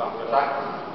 Tá.